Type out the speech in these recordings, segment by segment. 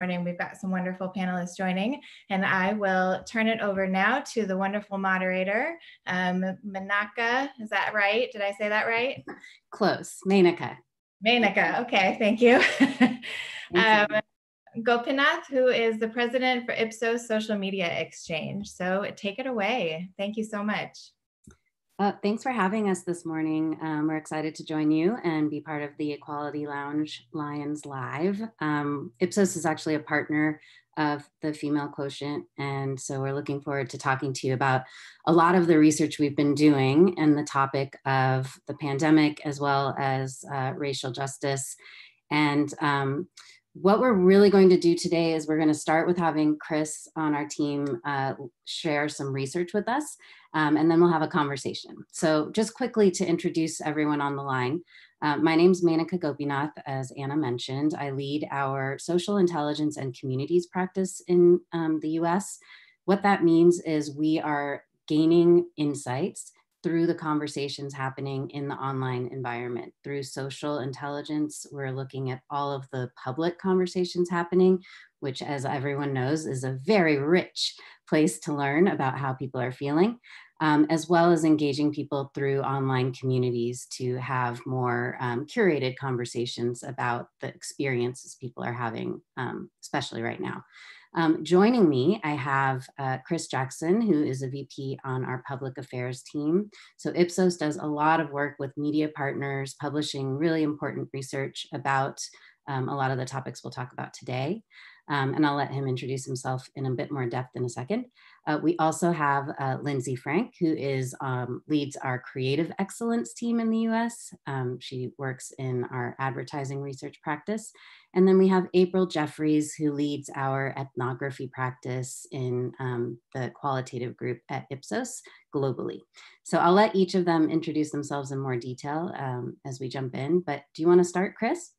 morning. We've got some wonderful panelists joining, and I will turn it over now to the wonderful moderator, um, Manaka. Is that right? Did I say that right? Close, Menaka. Menaka. Okay, thank you. um, Gopinath, who is the president for Ipsos Social Media Exchange. So take it away. Thank you so much. Uh, thanks for having us this morning. Um, we're excited to join you and be part of the Equality Lounge Lions Live. Um, Ipsos is actually a partner of the Female Quotient, and so we're looking forward to talking to you about a lot of the research we've been doing and the topic of the pandemic as well as uh, racial justice. And um, what we're really going to do today is we're going to start with having Chris on our team uh, share some research with us um, and then we'll have a conversation. So just quickly to introduce everyone on the line, uh, my name is Menaka Gopinath, as Anna mentioned. I lead our social intelligence and communities practice in um, the US. What that means is we are gaining insights through the conversations happening in the online environment. Through social intelligence, we're looking at all of the public conversations happening, which, as everyone knows, is a very rich place to learn about how people are feeling, um, as well as engaging people through online communities to have more um, curated conversations about the experiences people are having, um, especially right now. Um, joining me, I have uh, Chris Jackson, who is a VP on our public affairs team. So Ipsos does a lot of work with media partners, publishing really important research about um, a lot of the topics we'll talk about today um, and I'll let him introduce himself in a bit more depth in a second. Uh, we also have uh, Lindsay Franke, who is um, leads our creative excellence team in the US. Um, she works in our advertising research practice. And then we have April Jeffries, who leads our ethnography practice in um, the qualitative group at Ipsos globally. So I'll let each of them introduce themselves in more detail um, as we jump in. But do you want to start, Chris?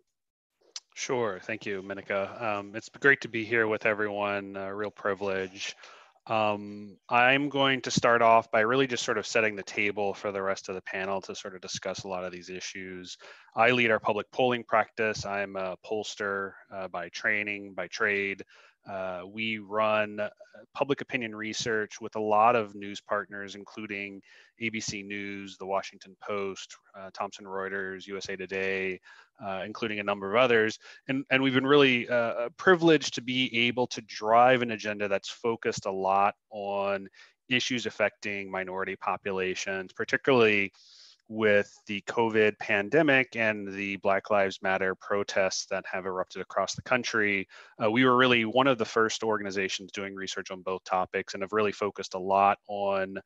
Sure. Thank you, Menaka. Um, it's great to be here with everyone. A real privilege. Um, I'm going to start off by really just sort of setting the table for the rest of the panel to sort of discuss a lot of these issues. I lead our public polling practice. I'm a pollster uh, by training, by trade. Uh, we run uh, public opinion research with a lot of news partners, including ABC News, The Washington Post, uh, Thomson Reuters, USA Today, uh, including a number of others. And, and we've been really uh, privileged to be able to drive an agenda that's focused a lot on issues affecting minority populations, particularly with the COVID pandemic and the Black Lives Matter protests that have erupted across the country, uh, we were really one of the first organizations doing research on both topics and have really focused a lot on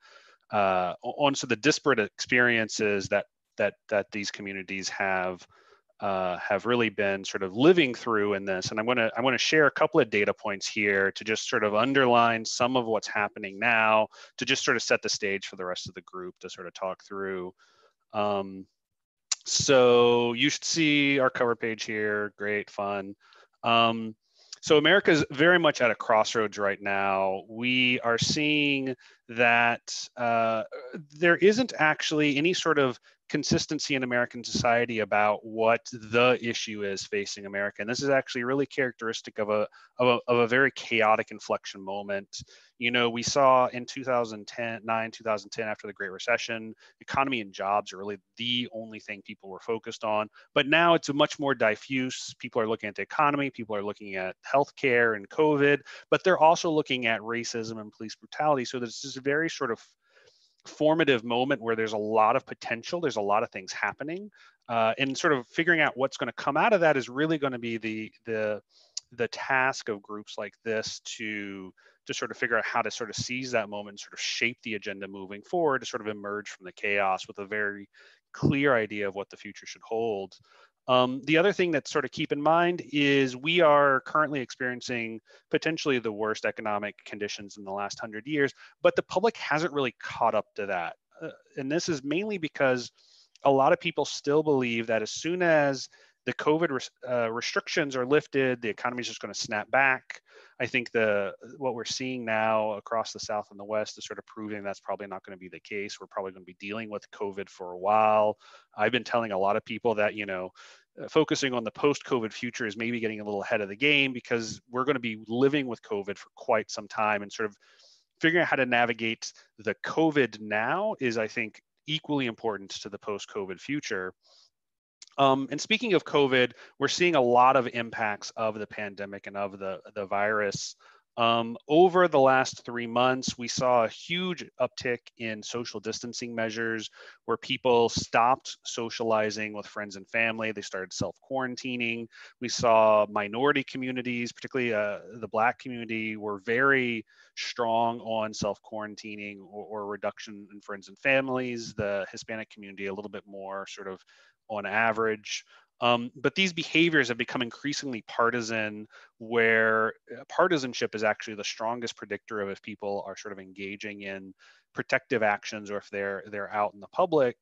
uh, on so the disparate experiences that that that these communities have uh, have really been sort of living through in this. And I'm going to I want to share a couple of data points here to just sort of underline some of what's happening now to just sort of set the stage for the rest of the group to sort of talk through. Um, so you should see our cover page here. Great, fun. Um, so America is very much at a crossroads right now. We are seeing that uh, there isn't actually any sort of consistency in American society about what the issue is facing America. And this is actually really characteristic of a, of a, of a very chaotic inflection moment. You know, we saw in 2010, 9, 2010, after the Great Recession, economy and jobs are really the only thing people were focused on. But now it's a much more diffuse. People are looking at the economy, people are looking at healthcare and COVID, but they're also looking at racism and police brutality. So there's this very sort of formative moment where there's a lot of potential, there's a lot of things happening, uh, and sort of figuring out what's going to come out of that is really going to be the the the task of groups like this to to sort of figure out how to sort of seize that moment sort of shape the agenda moving forward to sort of emerge from the chaos with a very clear idea of what the future should hold. Um, the other thing that sort of keep in mind is we are currently experiencing potentially the worst economic conditions in the last hundred years, but the public hasn't really caught up to that. Uh, and this is mainly because a lot of people still believe that as soon as the COVID res- uh, restrictions are lifted, the economy is just going to snap back. I think the what we're seeing now across the South and the West is sort of proving that's probably not going to be the case. We're probably going to be dealing with COVID for a while. I've been telling a lot of people that you know uh, focusing on the post-COVID future is maybe getting a little ahead of the game because we're going to be living with COVID for quite some time and sort of figuring out how to navigate the COVID now is, I think, equally important to the post-COVID future. Um, and speaking of COVID, we're seeing a lot of impacts of the pandemic and of the, the virus um, over the last three months, we saw a huge uptick in social distancing measures where people stopped socializing with friends and family. They started self quarantining. We saw minority communities, particularly uh, the Black community, were very strong on self quarantining or, or reduction in friends and families. The Hispanic community, a little bit more sort of on average. Um, but these behaviors have become increasingly partisan, where uh, partisanship is actually the strongest predictor of if people are sort of engaging in protective actions or if they're they're out in the public.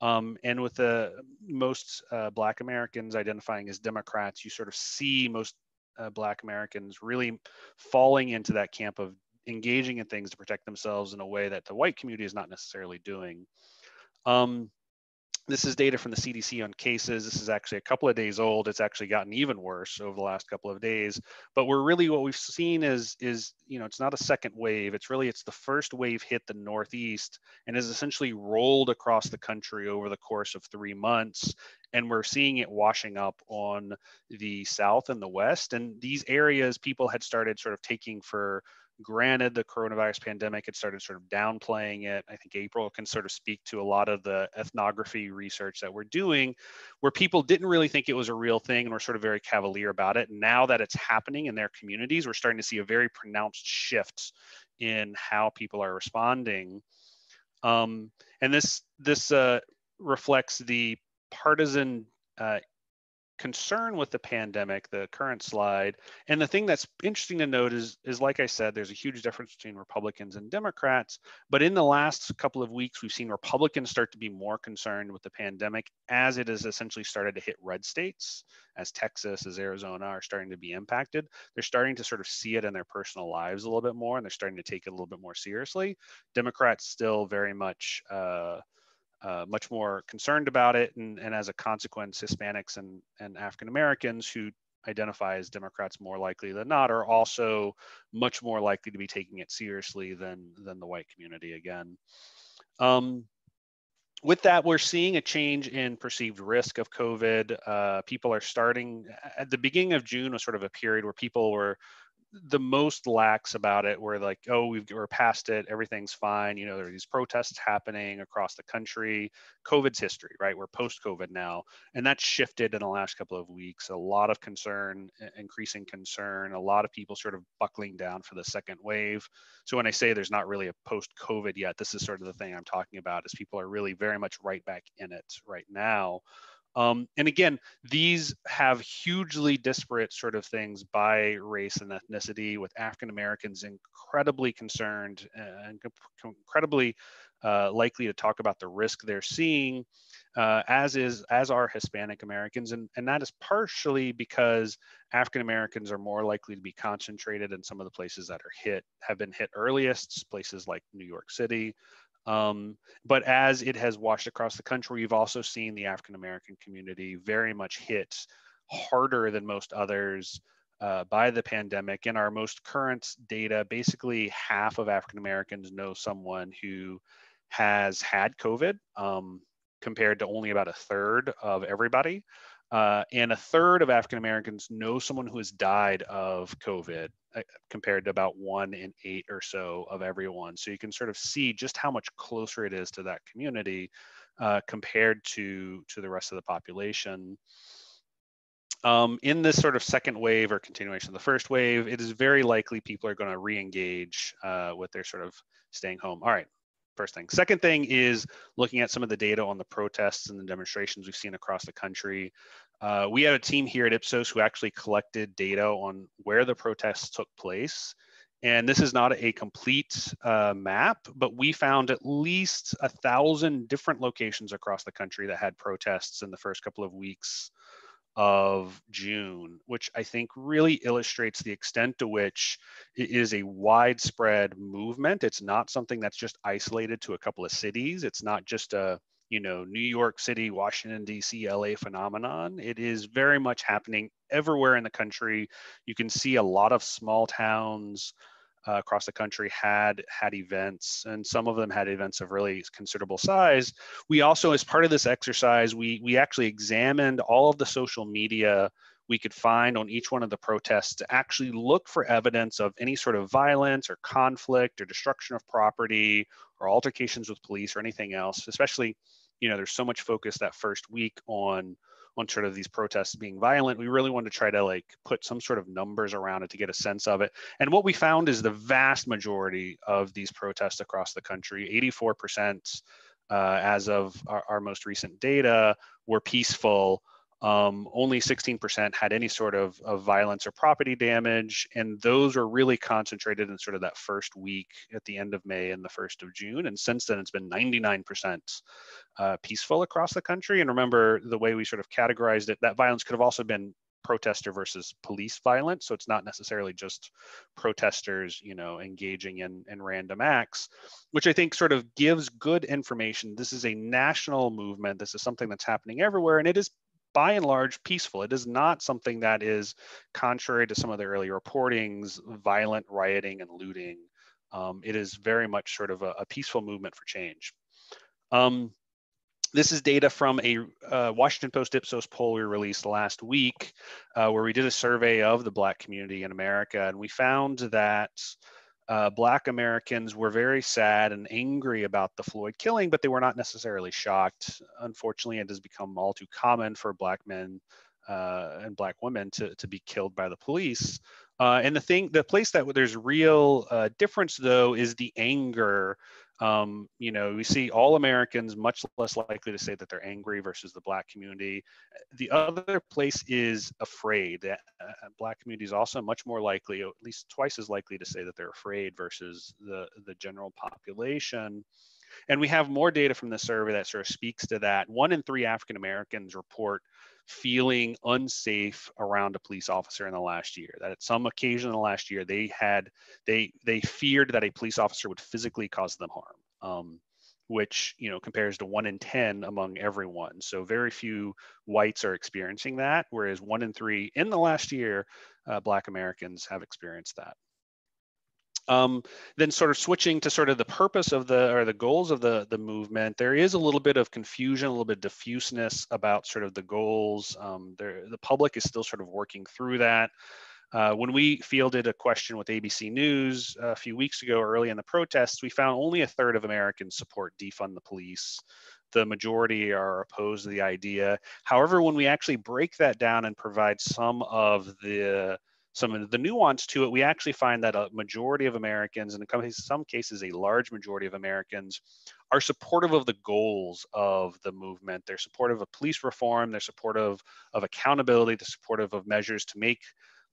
Um, and with the most uh, Black Americans identifying as Democrats, you sort of see most uh, Black Americans really falling into that camp of engaging in things to protect themselves in a way that the white community is not necessarily doing. Um, this is data from the CDC on cases. This is actually a couple of days old. It's actually gotten even worse over the last couple of days. But we're really what we've seen is is you know it's not a second wave. It's really it's the first wave hit the Northeast and has essentially rolled across the country over the course of three months. And we're seeing it washing up on the South and the West. And these areas people had started sort of taking for Granted, the coronavirus pandemic had started sort of downplaying it. I think April can sort of speak to a lot of the ethnography research that we're doing, where people didn't really think it was a real thing and were sort of very cavalier about it. Now that it's happening in their communities, we're starting to see a very pronounced shift in how people are responding. Um, and this this uh, reflects the partisan uh, concern with the pandemic, the current slide. And the thing that's interesting to note is, is like I said, there's a huge difference between Republicans and Democrats. But in the last couple of weeks, we've seen Republicans start to be more concerned with the pandemic as it has essentially started to hit red states, as Texas, as Arizona are starting to be impacted. They're starting to sort of see it in their personal lives a little bit more, and they're starting to take it a little bit more seriously. Democrats still very much. Uh, uh, much more concerned about it. And, and as a consequence, Hispanics and, and African Americans who identify as Democrats more likely than not are also much more likely to be taking it seriously than, than the white community again. Um, with that, we're seeing a change in perceived risk of COVID. Uh, people are starting at the beginning of June was sort of a period where people were the most lax about it were like oh we've, we're past it everything's fine you know there are these protests happening across the country. Covid's history right? We're post covid now and that's shifted in the last couple of weeks. A lot of concern increasing concern a lot of people sort of buckling down for the second wave. So when i say there's not really a post covid yet this is sort of the thing i'm talking about is people are really very much right back in it right now um, and again, these have hugely disparate sort of things by race and ethnicity, with African Americans incredibly concerned and incredibly uh, likely to talk about the risk they're seeing, uh, as is as are Hispanic Americans, and and that is partially because African Americans are more likely to be concentrated in some of the places that are hit have been hit earliest, places like New York City, um, but as it has washed across the country, we've also seen the African American community very much hit harder than most others uh, by the pandemic. In our most current data, basically half of African Americans know someone who has had COVID, um, compared to only about a third of everybody. Uh, and a third of African Americans know someone who has died of COVID, uh, compared to about one in eight or so of everyone. So you can sort of see just how much closer it is to that community uh, compared to to the rest of the population. Um, in this sort of second wave or continuation of the first wave, it is very likely people are going to re-engage uh, with their sort of staying home. All right, first thing. Second thing is looking at some of the data on the protests and the demonstrations we've seen across the country. Uh, we had a team here at Ipsos who actually collected data on where the protests took place. And this is not a complete uh, map, but we found at least a thousand different locations across the country that had protests in the first couple of weeks of June, which I think really illustrates the extent to which it is a widespread movement. It's not something that's just isolated to a couple of cities. It's not just a you know, New York City, Washington, D.C., LA phenomenon. It is very much happening everywhere in the country. You can see a lot of small towns uh, across the country had had events and some of them had events of really considerable size. We also as part of this exercise we we actually examined all of the social media we could find on each one of the protests to actually look for evidence of any sort of violence or conflict or destruction of property or altercations with police or anything else especially you know there's so much focus that first week on on sort of these protests being violent we really wanted to try to like put some sort of numbers around it to get a sense of it. And what we found is the vast majority of these protests across the country 84% uh, as of our, our, most recent data were peaceful um, only 16% had any sort of, of violence or property damage. And those were really concentrated in sort of that first week at the end of May and the 1st of June. And since then, it's been 99% uh, peaceful across the country. And remember, the way we sort of categorized it, that violence could have also been protester versus police violence. So it's not necessarily just protesters, you know, engaging in, in random acts, which I think sort of gives good information. This is a national movement. This is something that's happening everywhere. And it is by and large peaceful. It is not something that is contrary to some of the early reportings, violent rioting and looting. Um, it is very much sort of a, a peaceful movement for change. Um, this is data from a uh, Washington Post Ipsos poll we released last week, uh, where we did a survey of the Black community in America, and we found that uh, Black Americans were very sad and angry about the Floyd killing, but they were not necessarily shocked. Unfortunately, it has become all too common for Black men uh, and Black women to, to be killed by the police. Uh, and the thing, the place that there's real uh, difference though is the anger um, you know, we see all Americans much less likely to say that they're angry versus the Black community. The other place is afraid. Uh, black community is also much more likely, at least twice as likely, to say that they're afraid versus the the general population. And we have more data from the survey that sort of speaks to that. One in three African Americans report feeling unsafe around a police officer in the last year that at some occasion in the last year they had they they feared that a police officer would physically cause them harm um, which you know compares to one in 10 among everyone. So very few whites are experiencing that whereas one in three in the last year uh, black americans have experienced that um, then sort of switching to sort of the purpose of the or the goals of the the movement, there is a little bit of confusion, a little bit of diffuseness about sort of the goals. Um, there, the public is still sort of working through that. Uh, when we fielded a question with ABC News a few weeks ago, early in the protests, we found only a third of Americans support defund the police. The majority are opposed to the idea. However, when we actually break that down and provide some of the some of the nuance to it, we actually find that a majority of Americans, and in some cases, a large majority of Americans, are supportive of the goals of the movement. They're supportive of police reform. They're supportive of accountability. They're supportive of measures to make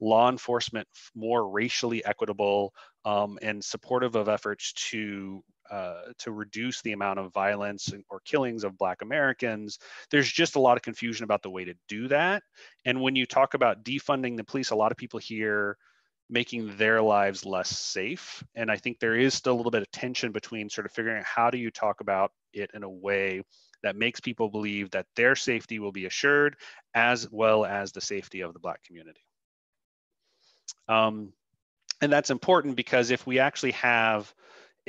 law enforcement more racially equitable um, and supportive of efforts to uh, to reduce the amount of violence or killings of Black Americans. There's just a lot of confusion about the way to do that. And when you talk about defunding the police, a lot of people hear making their lives less safe. And I think there is still a little bit of tension between sort of figuring out how do you talk about it in a way that makes people believe that their safety will be assured as well as the safety of the Black community. Um, and that's important because if we actually have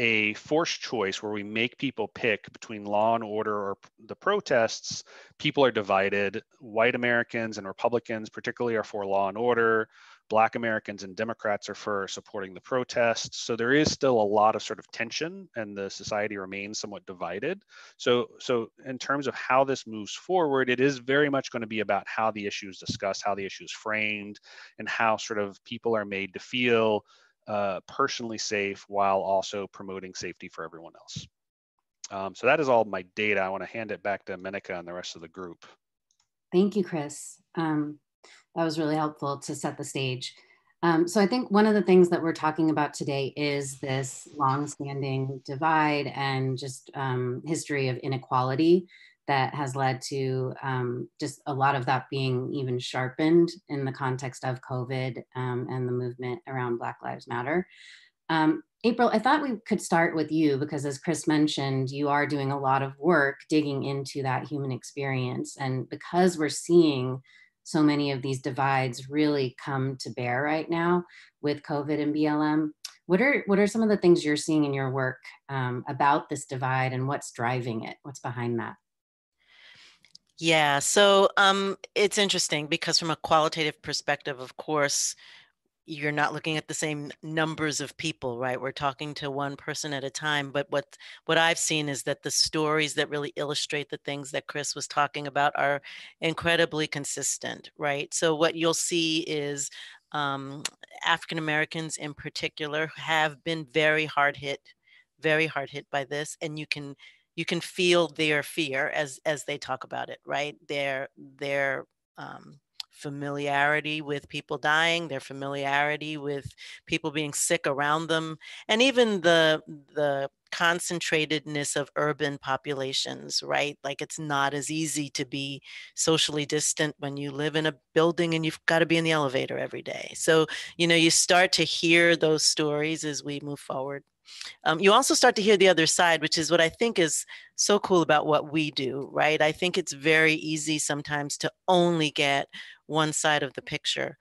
a forced choice where we make people pick between law and order or the protests, people are divided. White Americans and Republicans, particularly, are for law and order. Black Americans and Democrats are for supporting the protests. So there is still a lot of sort of tension, and the society remains somewhat divided. So, so in terms of how this moves forward, it is very much going to be about how the issue is discussed, how the issue is framed, and how sort of people are made to feel uh, personally safe while also promoting safety for everyone else. Um, so that is all my data. I want to hand it back to Menaka and the rest of the group. Thank you, Chris. Um, that was really helpful to set the stage. Um, so I think one of the things that we're talking about today is this long-standing divide and just um, history of inequality that has led to um, just a lot of that being even sharpened in the context of COVID um, and the movement around Black Lives Matter. Um, April, I thought we could start with you because, as Chris mentioned, you are doing a lot of work digging into that human experience. And because we're seeing so many of these divides really come to bear right now with COVID and BLM, what are what are some of the things you're seeing in your work um, about this divide and what's driving it? What's behind that? Yeah, so um, it's interesting because from a qualitative perspective, of course, you're not looking at the same numbers of people right? We're talking to one person at a time but what what i've seen is that the stories that really illustrate the things that chris was talking about are incredibly consistent right? So what you'll see is um, african americans in particular have been very hard hit very hard hit by this and you can you can feel their fear as as they talk about it right their their um, familiarity with people dying, their familiarity with people being sick around them, and even the the concentratedness of urban populations, right? Like it's not as easy to be socially distant when you live in a building and you've got to be in the elevator every day. So, you know, you start to hear those stories as we move forward. Um, you also start to hear the other side, which is what I think is so cool about what we do, right? I think it's very easy sometimes to only get one side of the picture.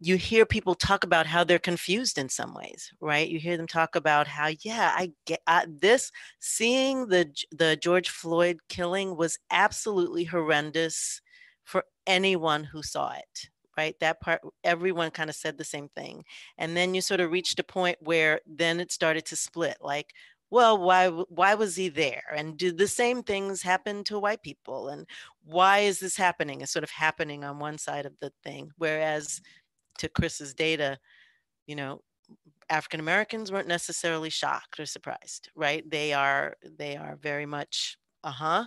You hear people talk about how they're confused in some ways, right? You hear them talk about how, yeah, I get uh, this. Seeing the the George Floyd killing was absolutely horrendous for anyone who saw it, right? That part, everyone kind of said the same thing. And then you sort of reached a point where then it started to split like, well, why, why was he there? And did the same things happen to white people? And why is this happening? It's sort of happening on one side of the thing. Whereas to Chris's data, you know, African Americans weren't necessarily shocked or surprised, right? They are, they are very much, uh-huh,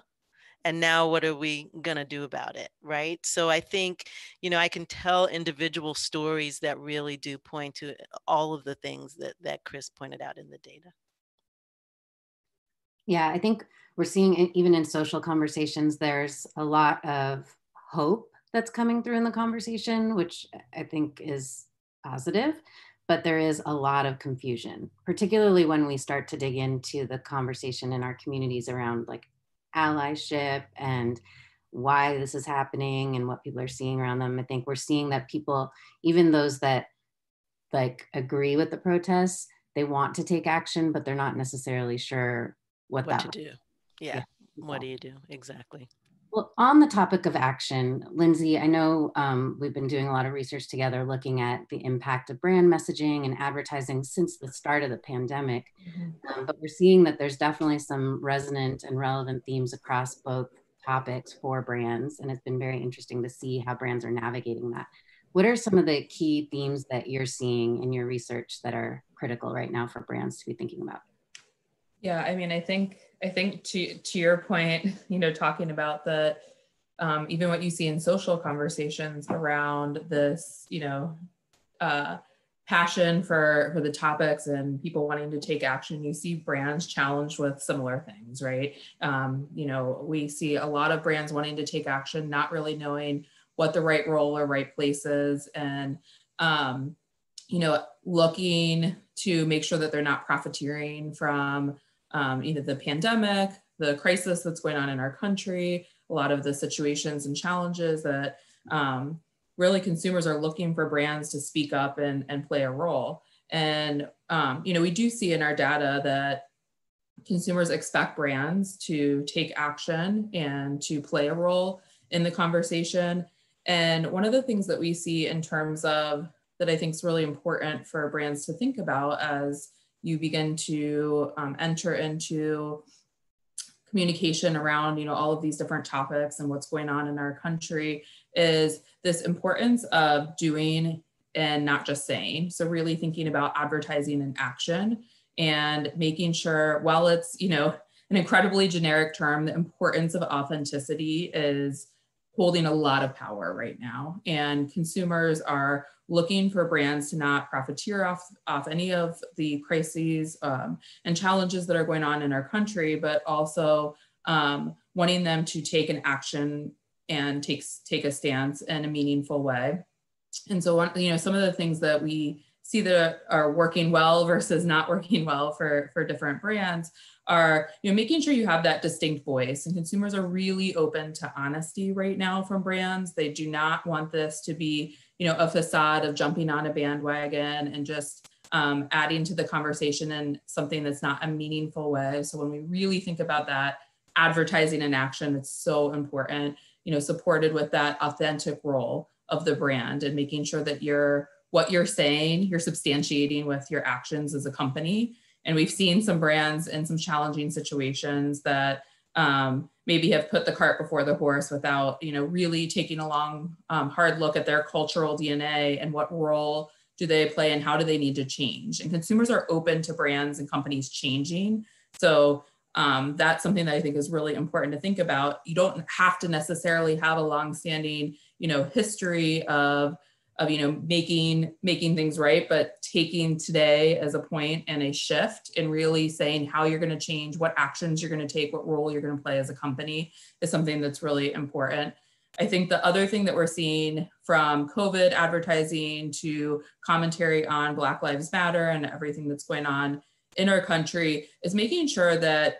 and now what are we going to do about it right? So i think you know i can tell individual stories that really do point to eh, all of the things that that chris pointed out in the data. Yeah i think we're seeing even in social conversations there's a lot of hope that's coming through in the conversation which eh, i think is positive but there is a lot of confusion particularly when we start to dig into the conversation in our communities around like allyship and why this is happening and what people are seeing around them. I think we're seeing that people, even those that like agree with the protests, they want to take action, but they're not necessarily sure what, what that to do. Yeah. yeah. What do you do? Exactly. Well, on the topic of action, Lindsay, I know um, we've been doing a lot of research together looking at the impact of brand messaging and advertising since the start of the pandemic. Mm-hmm. Um, but we're seeing that there's definitely some resonant and relevant themes across both topics for brands. And it's been very interesting to see how brands are navigating that. What are some of the key themes that you're seeing in your research that are critical right now for brands to be thinking about? Yeah, I mean, I think I think to to your point, you know, talking about the um, even what you see in social conversations around this, you know, uh, passion for for the topics and people wanting to take action you see brands challenged with similar things right? Um, you know we see a lot of brands wanting to take action not really knowing what the right role or right place is and um, you know looking to make sure that they're not profiteering from um, either the pandemic, the crisis that's going on in our country, a lot of the situations and challenges that um, really consumers are looking for brands to speak up and, and play a role. And, um, you know, we do see in our data that consumers expect brands to take action and to play a role in the conversation. And one of the things that we see in terms of that I think is really important for brands to think about as you begin to um, enter into communication around you know all of these different topics and what's going on in our country is this importance of doing and not just saying. So really thinking about advertising and action and making sure while it's you know an incredibly generic term the importance of authenticity is holding a lot of power right now and consumers are looking for brands to not profiteer off, off any of the crises um, and challenges that are going on in our country, but also um, wanting them to take an action and take, take a stance in a meaningful way. And so, you know, some of the things that we see that are working well versus not working well for, for different brands are you know making sure you have that distinct voice. And consumers are really open to honesty right now from brands. They do not want this to be you know a facade of jumping on a bandwagon and just um, adding to the conversation in something that's not a meaningful way. So when we really think about that advertising and action it's so important you know supported with that authentic role of the brand and making sure that you're what you're saying you're substantiating with your actions as a company and we've seen some brands in some challenging situations that um, maybe have put the cart before the horse without, you know, really taking a long, um, hard look at their cultural DNA and what role do they play and how do they need to change. And consumers are open to brands and companies changing. So um, that's something that I think is really important to think about. You don't have to necessarily have a long-standing, you know, history of of you know making making things right but taking today as a point and a shift and really saying how you're going to change what actions you're going to take what role you're going to play as a company is something that's really important. I think the other thing that we're seeing from covid advertising to commentary on black lives matter and everything that's going on in our country is making sure that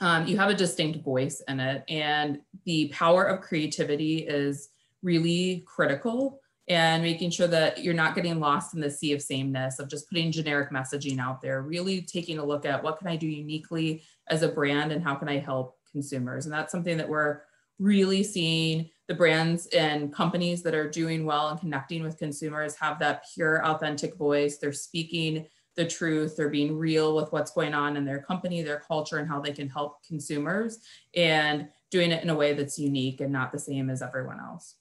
um, you have a distinct voice in it and the power of creativity is really critical and making sure that you're not getting lost in the sea of sameness of just putting generic messaging out there, really taking a look at what can I do uniquely as a brand and how can I help consumers. And that's something that we're really seeing the brands and companies that are doing well and connecting with consumers have that pure, authentic voice. They're speaking the truth, they're being real with what's going on in their company, their culture, and how they can help consumers, and doing it in a way that's unique and not the same as everyone else.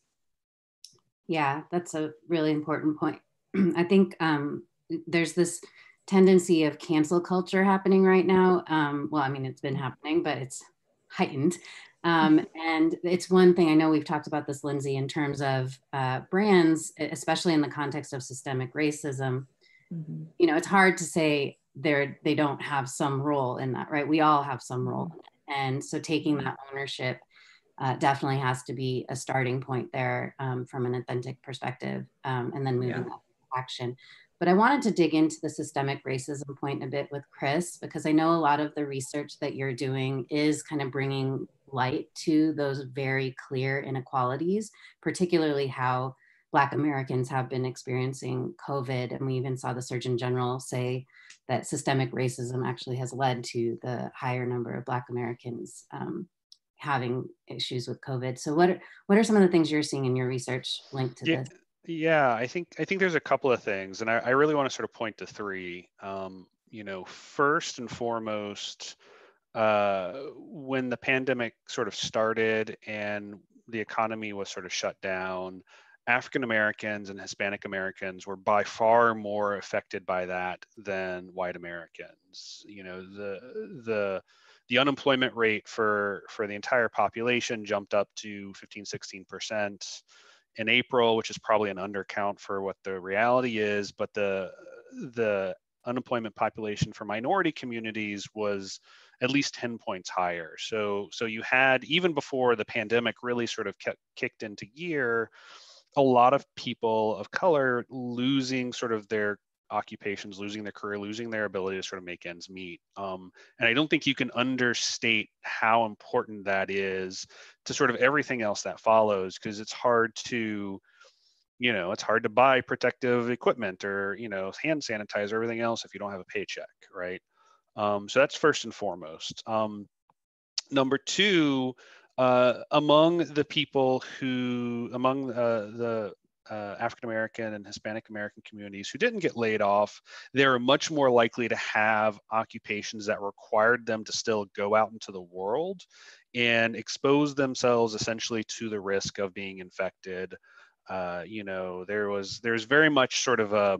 Yeah, that's a really important point. I think um, there's this tendency of cancel culture happening right now. Um, well, I mean, it's been happening, but it's heightened. Um, and it's one thing I know we've talked about this, Lindsay, in terms of uh, brands, especially in the context of systemic racism. Mm-hmm. You know, it's hard to say they're they don't have some role in that, right? We all have some role, mm-hmm. and so taking that ownership uh, definitely has to be a starting point there um, from an authentic perspective um, and then moving yeah. to action. But I wanted to dig into the systemic racism point a bit with Chris because I know a lot of the research that you're doing is kind of bringing light to those very clear inequalities, particularly how Black Americans have been experiencing COVID. And we even saw the Surgeon General say that systemic racism actually has led to the higher number of Black Americans um, having issues with COVID. So what are, what are some of the things you're seeing in your research linked to yeah, this? Yeah, I think I think there's a couple of things, and I, I really want to sort of point to three. Um, you know, first and foremost, uh, when the pandemic sort of started and the economy was sort of shut down, African Americans and Hispanic Americans were by far more affected by that than white Americans. You know, the the the unemployment rate for for the entire population jumped up to 15 16 percent in april which is probably an undercount for what the reality is but the the unemployment population for minority communities was at least 10 points higher. So so you had even before the pandemic really sort of kept, kicked into gear a lot of people of color losing sort of their occupations, losing their career, losing their ability to sort of make ends meet. Um, and I don't think you can understate how important that is to sort of everything else that follows, because it's hard to, you know, it's hard to buy protective equipment or, you know, hand sanitizer, everything else if you don't have a paycheck, right? Um, so that's first and foremost. Um, number two, uh, among the people who, among uh, the uh, African American and Hispanic American communities who didn't get laid off, they are much more likely to have occupations that required them to still go out into the world and expose themselves essentially to the risk of being infected. Uh, you know, there was there's very much sort of a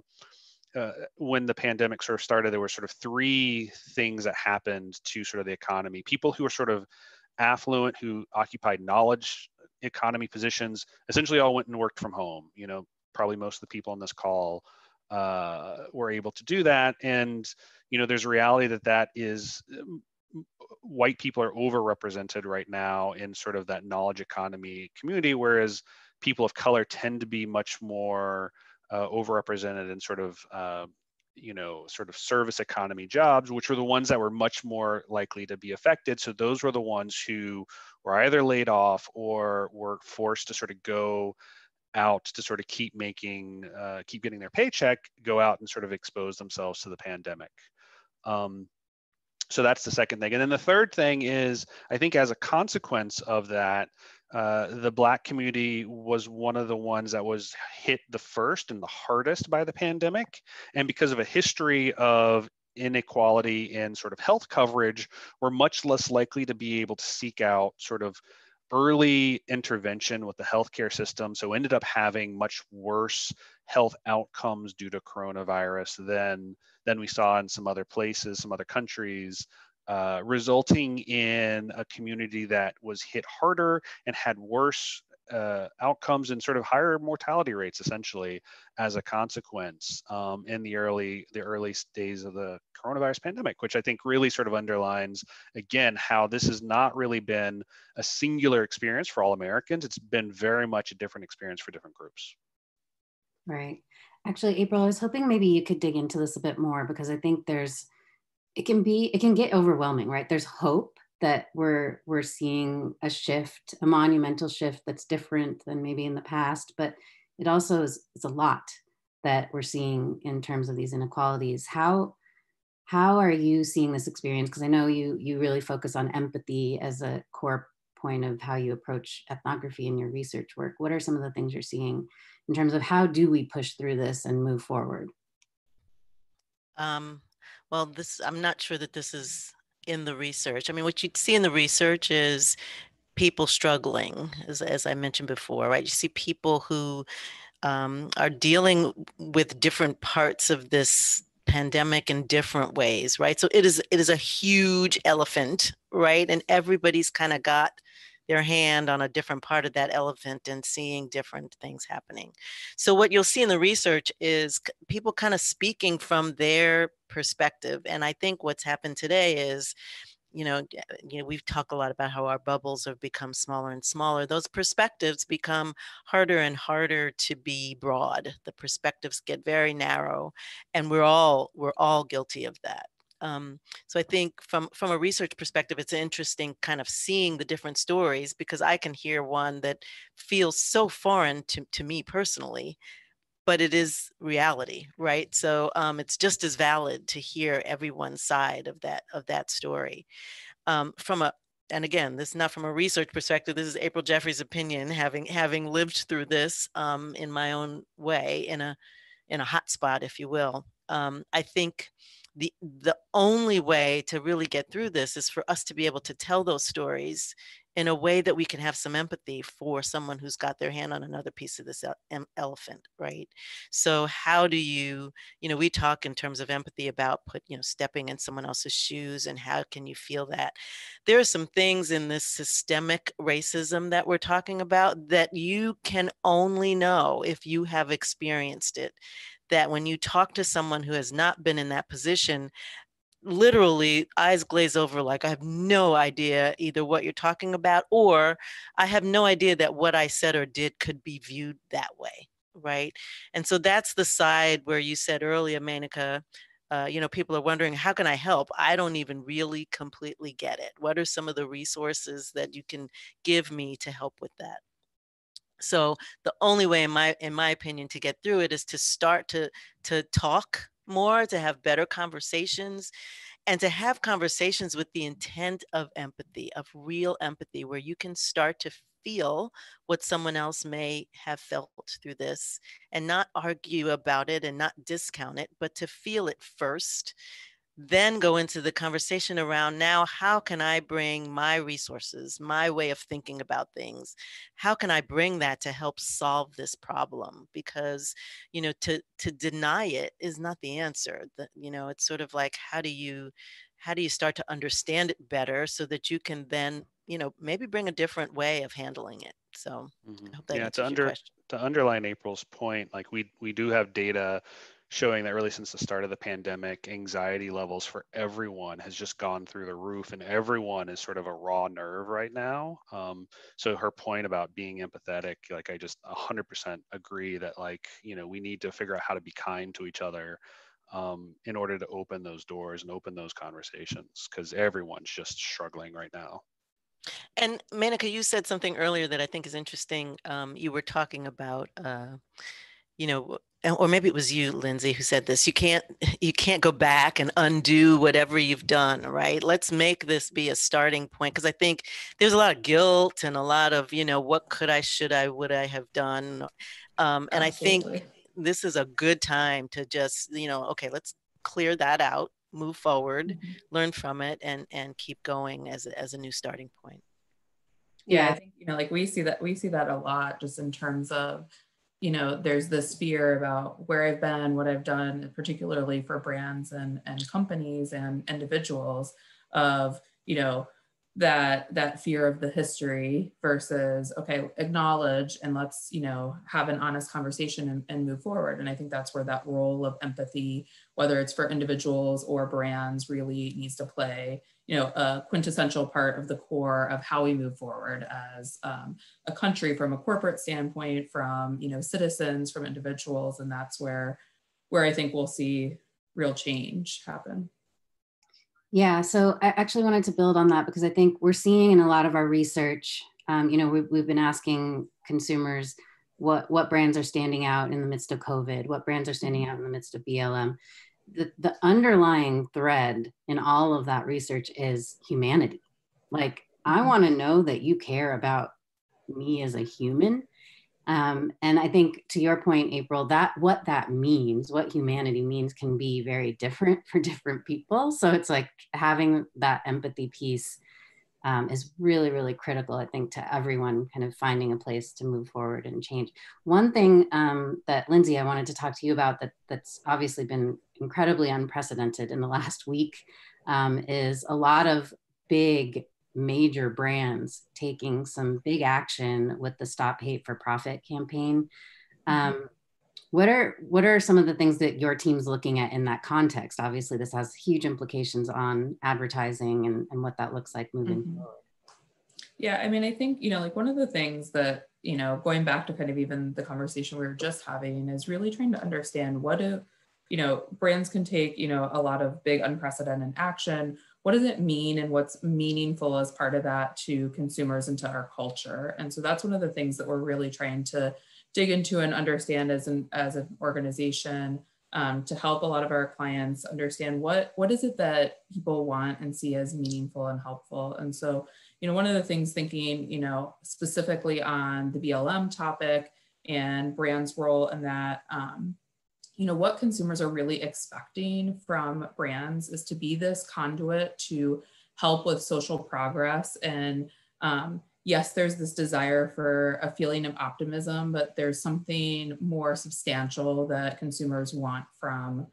uh, when the pandemic sort of started, there were sort of three things that happened to sort of the economy. People who were sort of affluent, who occupied knowledge economy positions essentially all went and worked from home. You know, probably most of the people on this call uh, were able to do that. And, you know, there's a reality that that is um, white people are overrepresented right now in sort of that knowledge economy community, whereas people of color tend to be much more uh, overrepresented in sort of uh, you know sort of service economy jobs which were the ones that were much more likely to be affected. So those were the ones who were either laid off or were forced to sort of go out to sort of keep making uh, keep getting their paycheck go out and sort of expose themselves to the pandemic. Um, so that's the second thing. And then the third thing is i think as a consequence of that uh, the black community was one of the ones that was hit the first and the hardest by the pandemic. And because of a history of inequality in sort of health coverage we're much less likely to be able to seek out sort of early intervention with the healthcare system. So ended up having much worse health outcomes due to coronavirus than than we saw in some other places some other countries uh, resulting in a community that was hit harder and had worse uh, outcomes and sort of higher mortality rates essentially as a consequence um, in the early the early days of the coronavirus pandemic which i think really sort of underlines again how this has not really been a singular experience for all americans. It's been very much a different experience for different groups. Right. Actually april i was hoping maybe you could dig into this a bit more because i think there's it can be it can get overwhelming right? There's hope that we're we're seeing a shift a monumental shift that's different than maybe in the past but it also is a lot that we're seeing in terms of these inequalities. How how are you seeing this experience? Because i know you you really focus on empathy as a core point of how you approach ethnography in your research work. What are some of the things you're seeing in terms of how do we push through this and move forward? Um, well, this I'm not sure that this is in the research. I mean, what you see in the research is people struggling, as, as I mentioned before, right? You see people who um, are dealing with different parts of this pandemic in different ways, right? So it is it is a huge elephant, right? And everybody's kind of got their hand on a different part of that elephant and seeing different things happening. So what you'll see in the research is people kind of speaking from their perspective. And I think what's happened today is you know, uh, you know, we've talked a lot about how our bubbles have become smaller and smaller. Those perspectives become harder and harder to be broad. The perspectives get very narrow, and we're all we're all guilty of that. Um, so I think from from a research perspective, it's interesting kind of seeing the different stories because I can hear one that feels so foreign to, to me personally, but it is reality, right? So um, it's just as valid to hear everyone's side of that of that story. Um, from a and again, this is not from a research perspective. This is April Jeffries' opinion, having having lived through this um, in my own way, in a in a hot spot, if you will. Um, I think the the only way to really get through this is for us to be able to tell those stories in a way that we can have some empathy for someone who's got their hand on another piece of this elephant right? So how do you you know we talk in terms of empathy about put you know stepping in someone else's shoes and how can you feel that. There are some things in this systemic racism that we're talking about that you can only know if you have experienced it. That when you talk to someone who has not been in that position, literally eyes glaze over like i have no idea either what you're talking about or i have no idea that what i said or did could be viewed that way right? And so that's the side where you said earlier Menaka, uh, you know people are wondering how can i help? I don't even really completely get it. What are some of the resources that you can give me to help with that? So the only way in my in my opinion to get through it is to start to to talk more to have better conversations and to have conversations with the intent of empathy of real empathy where you can start to feel what someone else may have felt through this and not argue about it and not discount it but to feel it first then go into the conversation around now how can i bring my resources my way of thinking about things? How can i bring that to help solve this problem? Because you know to to deny it is not the answer. That you know it's sort of like how do you how do you start to understand it better so that you can then you know maybe bring a different way of handling it? So mm-hmm. yeah to under to underline april's point like we we do have data showing that really since the start of the pandemic, anxiety levels for everyone has just gone through the roof, and everyone is sort of a raw nerve right now. Um, so her point about being empathetic, like I just 100% agree that like you know we need to figure out how to be kind to each other um, in order to open those doors and open those conversations because everyone's just struggling right now. And Menaka, you said something earlier that I think is interesting. Um, you were talking about, uh, you know, or maybe it was you, Lindsay, who said this. You can't you can't go back and undo whatever you've done, right? Let's make this be a starting point because I think there's a lot of guilt and a lot of, you know, what could I, should I, would I have done? Um, and Absolutely. I think this is a good time to just, you know, okay, let's clear that out move forward, mm-hmm. learn from it, and and keep going as as a new starting point. Yeah, I think you know, like we see that we see that a lot, just in terms of, you know, there's this fear about where I've been, what I've done, particularly for brands and and companies and individuals, of you know that that fear of the history versus okay acknowledge and let's you know have an honest conversation and, and, move forward. And i think that's where that role of empathy whether it's for individuals or brands really needs to play you know a quintessential part of the core of how we move forward as um, a country from a corporate standpoint from you know citizens from individuals and that's where where i think we'll see real change happen yeah, so I actually wanted to build on that because I think we're seeing in a lot of our research, um, you know, we've, we've been asking consumers what what brands are standing out in the midst of COVID, what brands are standing out in the midst of BLM. The, the underlying thread in all of that research is humanity. Like, I mm-hmm. want to know that you care about me as a human um, and I think to your point, April, that what that means, what humanity means, can be very different for different people. So it's like having that empathy piece um, is really, really critical, I think, to everyone kind of finding a place to move forward and change. One thing um, that Lindsay, I wanted to talk to you about that that's obviously been incredibly unprecedented in the last week um, is a lot of big major brands taking some big action with the Stop Hate for Profit campaign. Mm-hmm. Um, what are what are some of the things that your team's looking at in that context? Obviously, this has huge implications on advertising and, and what that looks like moving mm-hmm. forward. Yeah, I mean, I think, you know, like one of the things that, you know, going back to kind of even the conversation we were just having is really trying to understand what do, you know, brands can take, you know, a lot of big unprecedented action what does it mean and what's meaningful as part of that to consumers and to our culture and so that's one of the things that we're really trying to dig into and understand as an as an organization um, to help a lot of our clients understand what what is it that people want and see as meaningful and helpful. And so you know one of the things thinking you know specifically on the blm topic and brands role in that um, you know what consumers are really expecting from brands is to be this conduit to help with social progress and um, yes there's this desire for a feeling of optimism but there's something more substantial that consumers want from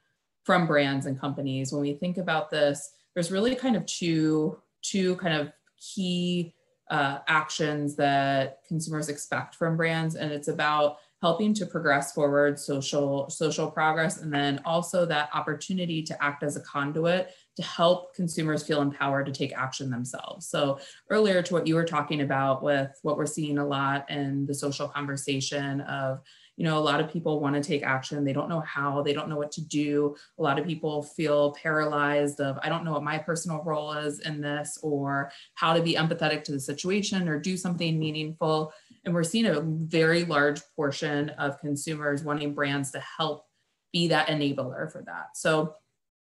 from brands and companies. When we think about this there's really kind of two two kind of key uh, actions that consumers expect from brands and it's about helping to progress forward social social progress and then also that opportunity to act as a conduit to help consumers feel empowered to take action themselves. So earlier to what you were talking about with what we're seeing a lot in the social conversation of you know a lot of people want to take action. They don't know how. They don't know what to do. A lot of people feel paralyzed of i don't know what my personal role is in this or how to be empathetic to the situation or do something meaningful and we're seeing a very large portion of consumers wanting brands to help be that enabler for that. So,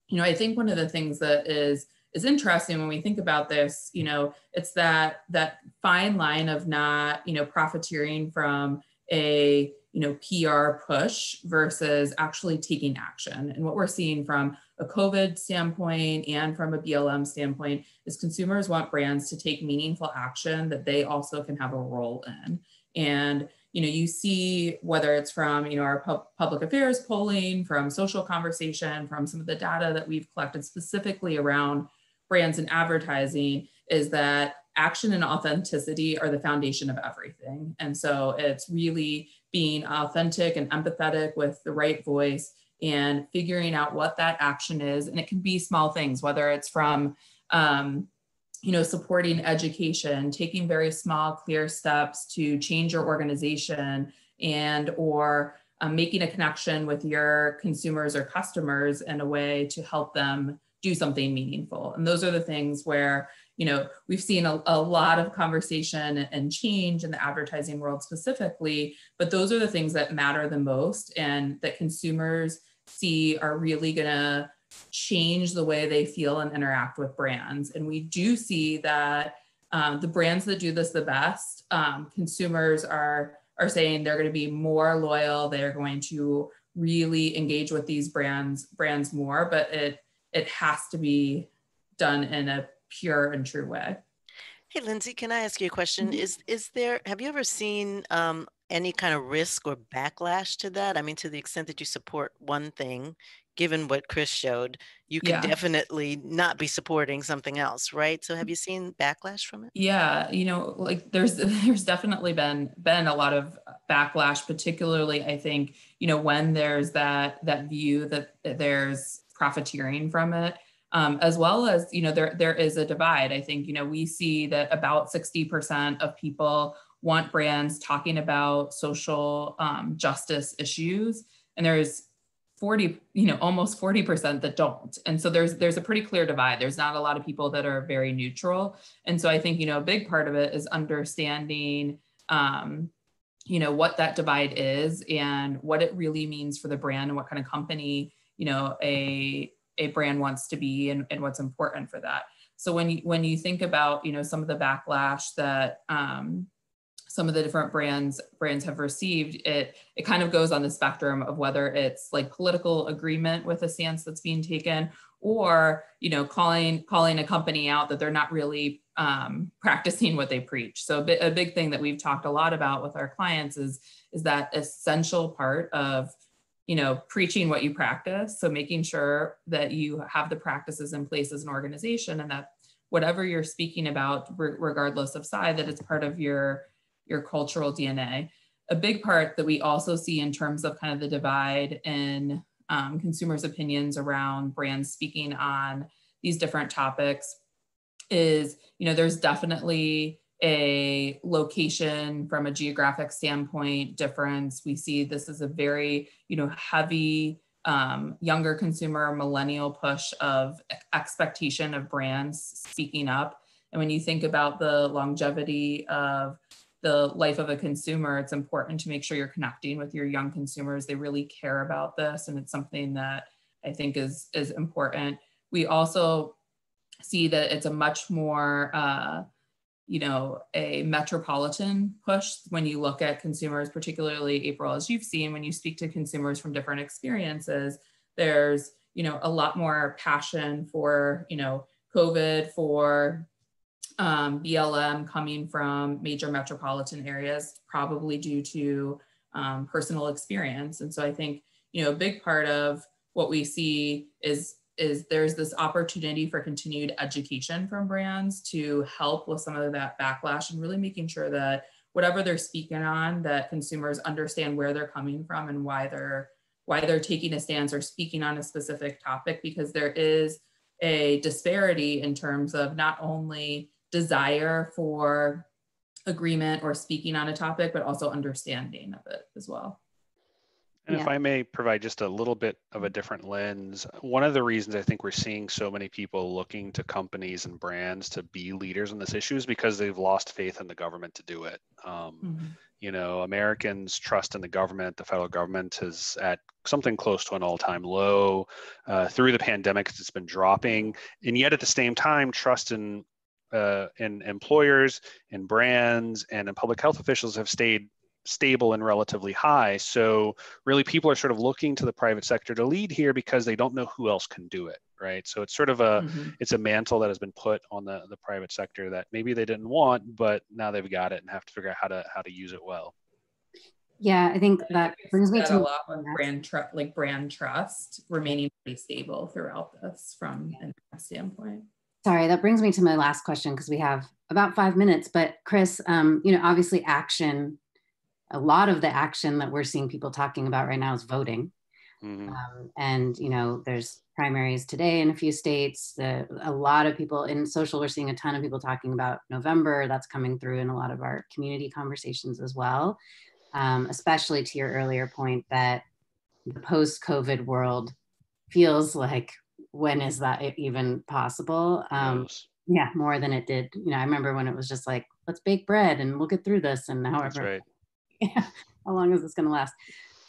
you know, I think one of the things that is is interesting when we think about this, you know, it's that that fine line of not, you know, profiteering from a you know PR push versus actually taking action. And what we're seeing from a COVID standpoint and from a BLM standpoint is consumers want brands to take meaningful action that they also can have a role in. And you know, you see whether it's from you know our pub- public affairs polling, from social conversation, from some of the data that we've collected specifically around brands and advertising, is that action and authenticity are the foundation of everything. And so it's really being authentic and empathetic with the right voice and figuring out what that action is. And it can be small things, whether it's from, um, you know, supporting education, taking very small, clear steps to change your organization and or um, making a connection with your consumers or customers in a way to help them do something meaningful. And those are the things where, you know, we've seen a, a lot of conversation and change in the advertising world specifically, but those are the things that matter the most and that consumers see are really going to change the way they feel and interact with brands. And we do see that um, the brands that do this the best, um, consumers are are saying they're going to be more loyal. They're going to really engage with these brands brands more, but it it has to be done in a pure and true way. Hey, Lindsay, can I ask you a question? Mhm. Is is there have you ever seen um, any kind of risk or backlash to that? I mean, to the extent that you support one thing, given what Chris showed, you can Yeah. definitely not be supporting something else, right? So have you seen backlash from it? Yeah, you know, like there's there's definitely been been a lot of backlash, particularly I think, you know, when there's that that view that there's profiteering from it. Um, as well as you know there there is a divide i think you know we see that about 60% of people want brands talking about social um, justice issues. And there's 40 you know almost 40% that don't. And so there's there's a pretty clear divide. There's not a lot of people that are very neutral. And so i think you know a big part of it is understanding um, you know what that divide is and what it really means for the brand and what kind of company you know a a brand wants to be and, and what's important for that. So when you when you think about you know some of the backlash that um, some of the different brands brands have received it it kind of goes on the spectrum of whether it's like political agreement with a stance that's being taken or you know calling calling a company out that they're not really um, practicing what they preach. So a, a big thing that we've talked a lot about with our clients is is that essential part of you know preaching what you practice. So making sure that you have the practices in place as an organization and that whatever you're speaking about re- regardless of side that it's part of your your cultural dna a big part that we also see in terms of kind of the divide in um, consumers opinions around brands speaking on these different topics is you know there's definitely a location from a geographic standpoint difference. We see this is a very you know heavy um, younger consumer millennial push of expectation of brands speaking up. And when you think about the longevity of the life of a consumer it's important to make sure you're connecting with your young consumers. They really care about this and it's something that i think is is important. We also see that it's a much more uh, you know a metropolitan push when you look at consumers particularly april as you've seen when you speak to consumers from different experiences there's you know a lot more passion for you know covid for um, blm coming from major metropolitan areas probably due to um, personal experience. And so i think you know a big part of what we see is is there's this opportunity for continued education from brands to help with some of that backlash and really making sure that whatever they're speaking on that consumers understand where they're coming from and why they're why they're taking a stance or speaking on a specific topic because there is a disparity in terms of not only desire for agreement or speaking on a topic but also understanding of it as well And if I may provide just a little bit of a different lens, one of the reasons I think we're seeing so many people looking to companies and brands to be leaders on this issue is because they've lost faith in the government to do it. Um, You know, Americans' trust in the government, the federal government is at something close to an all time low. Uh, through the pandemic, it's been dropping. And yet at the same time, trust in, uh, in employers, and brands, and public health officials have stayed stable and relatively high. So really people are sort of looking to the private sector to lead here because they don't know who else can do it, right? So it's sort of a Mhm. it's a mantle that has been put on the the private sector that maybe they didn't want, but now they've got it and have to figure out how to how to use it well. Yeah, I think that brings me that to a lot of brand trust, like brand trust remaining pretty stable throughout this from a standpoint. Sorry, that brings me to my last question because we have about five minutes. But Chris, um, you know, obviously action, a lot of the action that we're seeing people talking about right now is voting. Mm-hmm. Um, and you know, there's primaries today in a few states. The, a lot of people in social, we're seeing a ton of people talking about November. That's coming through in a lot of our community conversations as well. Um, especially to your earlier point that the post-COVID world feels like when is that even possible? Um, yeah, more than it did. You know, I remember when it was just like, let's bake bread and we'll get through this. And however, right. yeah, how long is this going to last?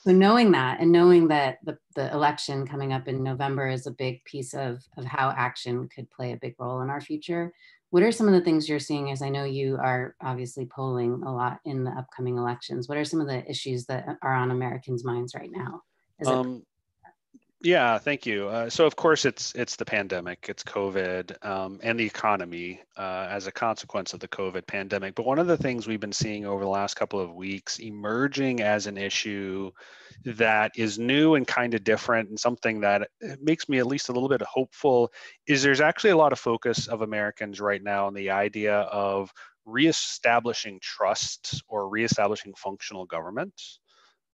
So knowing that and knowing that the, the election coming up in November is a big piece of, of how action could play a big role in our future. What are some of the things you're seeing as I know you are obviously polling a lot in the upcoming elections? What are some of the issues that are on Americans' minds right now? Um, yeah, thank you. Uh, so of course it's it's the pandemic, it's COVID, um, and the economy uh, as a consequence of the COVID pandemic. But one of the things we've been seeing over the last couple of weeks emerging as an issue that is new and kind of different, and something that uh, makes me at least a little bit hopeful, is there's actually a lot of focus of Americans right now on the idea of reestablishing trust or reestablishing functional government.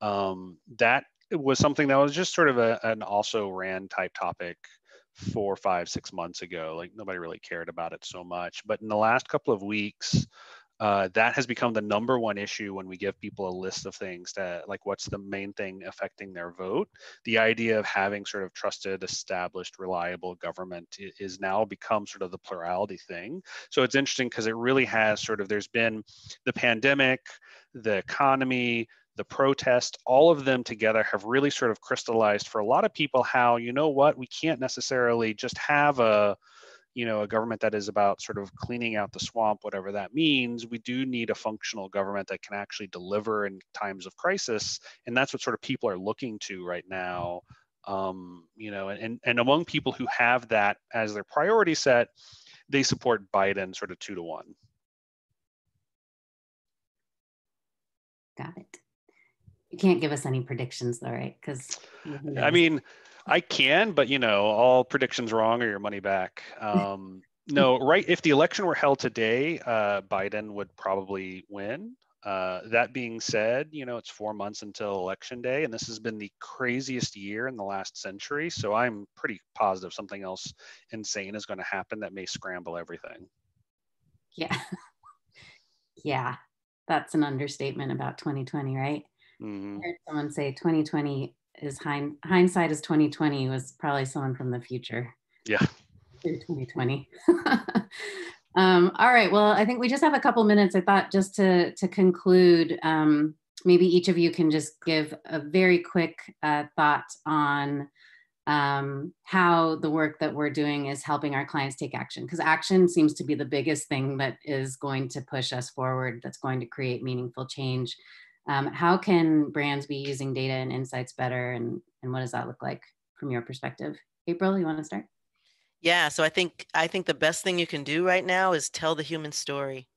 Um, that was something that was just sort of a, an also ran type topic four, five, six months ago. Like nobody really cared about it so much. But in the last couple of weeks, uh, that has become the number one issue when we give people a list of things that like what's the main thing affecting their vote the idea of having sort of trusted established reliable government is now become sort of the plurality thing so it's interesting because it really has sort of there's been the pandemic the economy the protest, all of them together have really sort of crystallized for a lot of people how, you know what, we can't necessarily just have a, you know, a government that is about sort of cleaning out the swamp, whatever that means. We do need a functional government that can actually deliver in times of crisis. And that's what sort of people are looking to right now. Um, you know, and, and among people who have that as their priority set, they support Biden sort of two to one. Got it. You can't give us any predictions though, right? Because I mean, I can, but you know, all predictions wrong or your money back. Um, no, right. If the election were held today, uh, Biden would probably win. Uh, that being said, you know, it's four months until election day, and this has been the craziest year in the last century. So I'm pretty positive something else insane is going to happen that may scramble everything. Yeah. yeah. That's an understatement about 2020, right? Mm-hmm. I heard someone say 2020 is hind, hindsight is 2020 was probably someone from the future. Yeah. 2020. um, all right. Well, I think we just have a couple minutes. I thought just to to conclude, um, maybe each of you can just give a very quick uh, thought on um, how the work that we're doing is helping our clients take action because action seems to be the biggest thing that is going to push us forward that's going to create meaningful change um, how can brands be using data and insights better and, and what does that look like from your perspective? April you want to start? Yeah so i think i think the best thing you can do right now is tell the human story.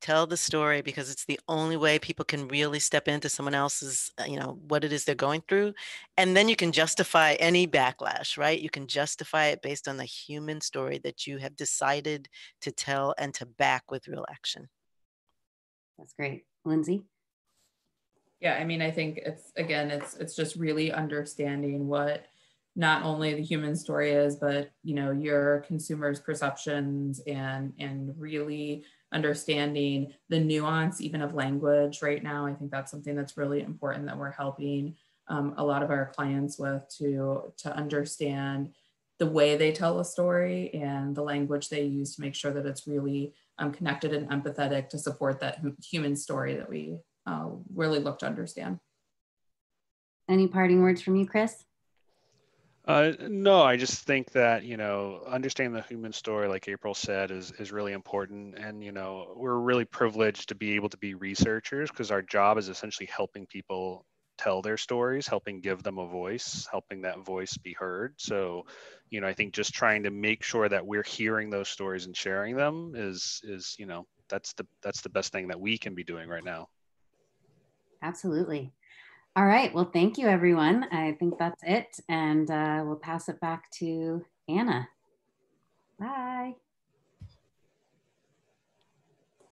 Tell the story because it's the only way people can really step into someone else's uh, you know what it is they're going through. And then you can justify any backlash right? You can justify it based on the human story that you have decided to tell and to back with real action. That's great. Lindsay yeah i mean i think it's again it's it's just really understanding what not only the human story is but you know your consumers perceptions and and really understanding the nuance even of language right now. I think that's something that's really important that we're helping um, a lot of our clients with to to understand the way they tell a story and the language they use to make sure that it's really um, connected and empathetic to support that human story that we uh, really look to understand. Any parting words from you, Chris? Uh, no, I just think that you know understanding the human story, like April said, is is really important, and you know we're really privileged to be able to be researchers because our job is essentially helping people tell their stories, helping give them a voice, helping that voice be heard. So, you know, I think just trying to make sure that we're hearing those stories and sharing them is is you know that's the that's the best thing that we can be doing right now. Absolutely. All right. Well, thank you, everyone. I think that's it. And uh, we'll pass it back to Anna. Bye.